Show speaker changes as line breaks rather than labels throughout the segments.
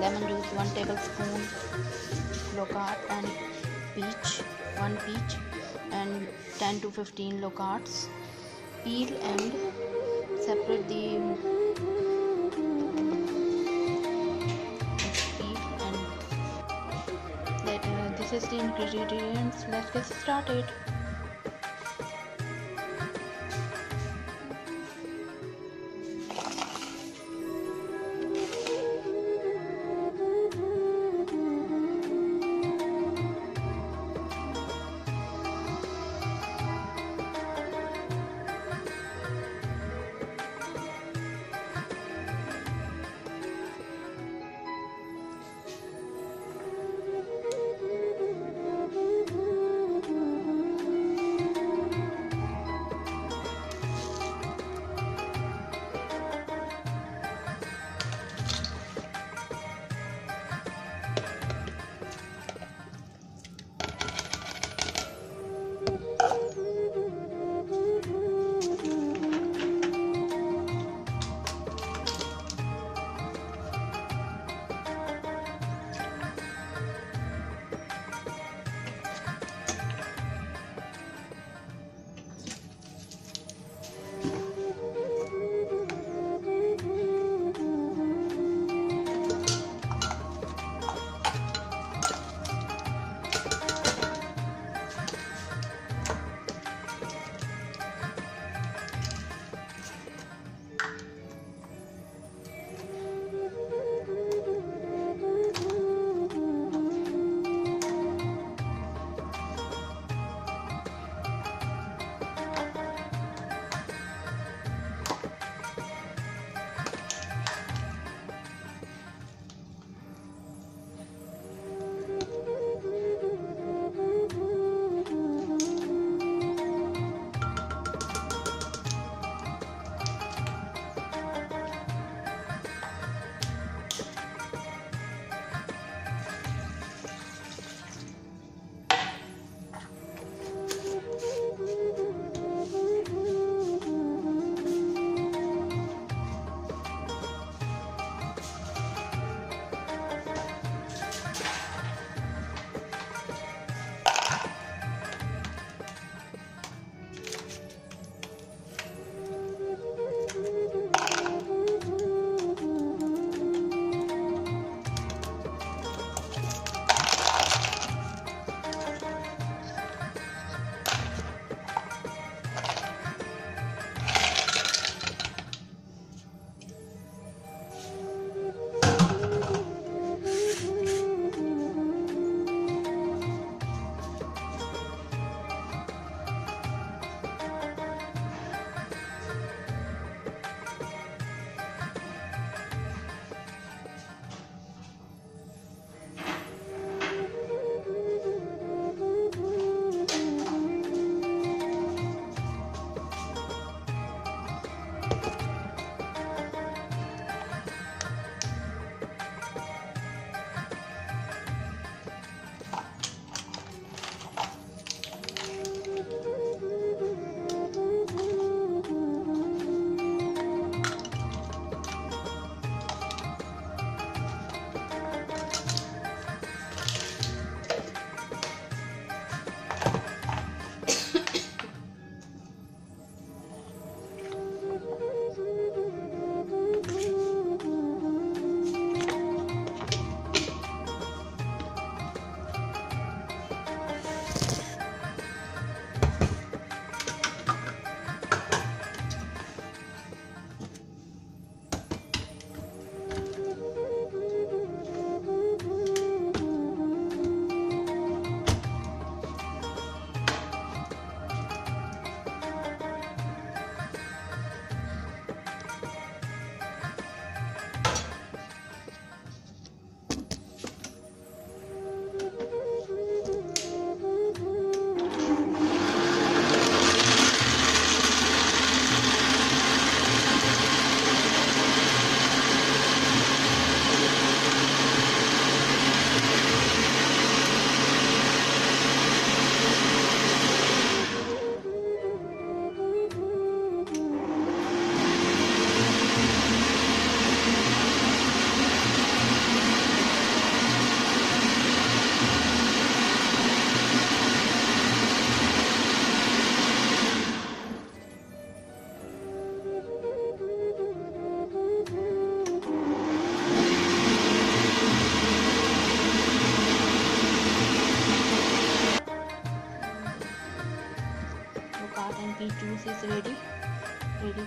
1 tablespoon loquat and peach 1 peach and 10 to 15 loquats peel and separate the peel and let, uh, this is the ingredients. Let's get started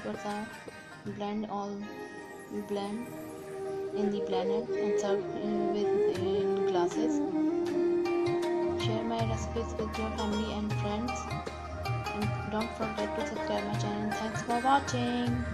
for blend all blend in the blender and serve with in glasses. Share my recipes with your family and friends. And don't forget to subscribe my channel. Thanks for watching